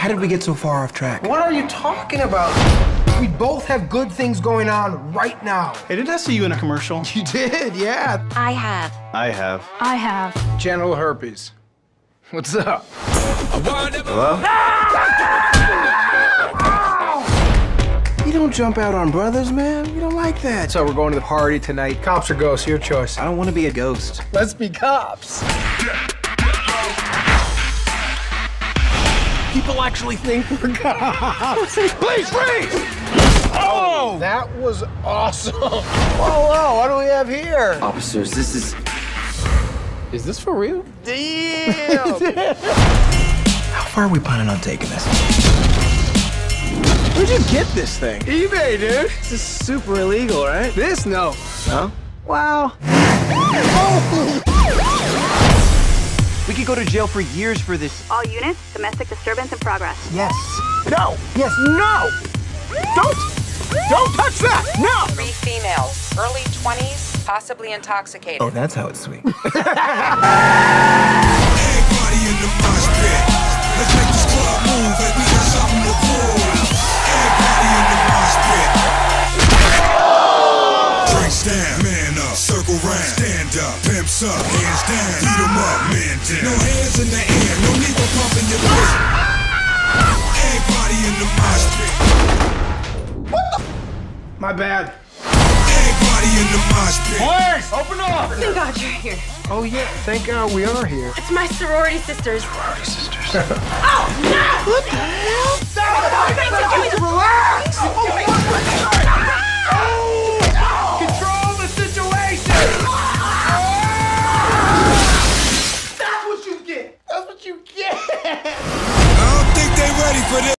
How did we get so far off track? What are you talking about? We both have good things going on right now. Hey, did I see you in a commercial? You did, yeah. I have. I have. I have. Genital herpes. What's up? Hello? You don't jump out on brothers, man. You don't like that. So we're going to the party tonight. Cops or ghosts, your choice. I don't want to be a ghost. Let's be cops. People actually think we're cops. Please freeze! Oh! oh, that was awesome. Whoa, whoa, what do we have here? Officers, this is. Is this for real? Damn! How far are we planning on taking this? Where'd you get this thing? eBay, dude. This is super illegal, right? This, no. No? Wow. We could go to jail for years for this. All units, domestic disturbance in progress. Yes. No. Yes, no. Don't. Don't touch that. No. Three females, early 20s, possibly intoxicated. Oh, that's how it's sweet. Everybody in the mosh. Let's make this club move like we got something to. Everybody in the mosh. Drinks down, man up, circle round, stand up, pimps up, hands down, beat 'em up, man down. No hands in the air, no need for pumping your fist. Everybody in the mosh pit. My bad. Everybody in the mosh pit. Boys, open up. Thank God you're here. Oh yeah, thank God we are here. It's my sorority sisters. Sorority sisters. Oh, no! What the hell? Relax. Oh, I don't think they ready for this.